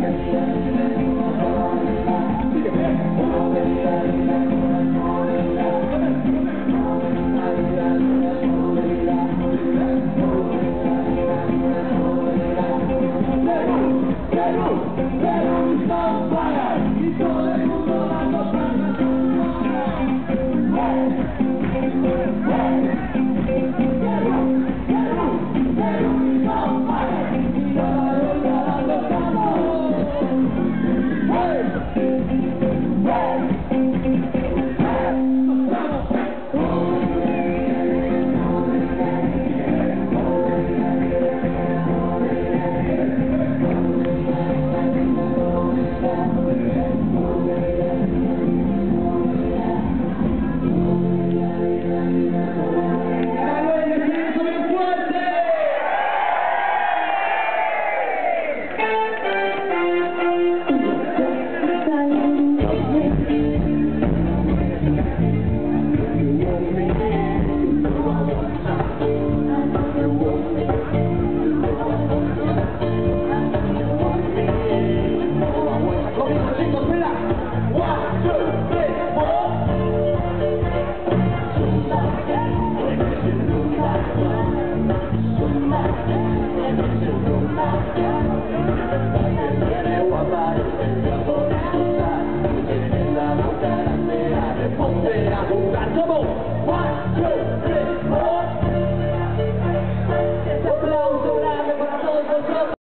Hey! Come on, one, two, three, four.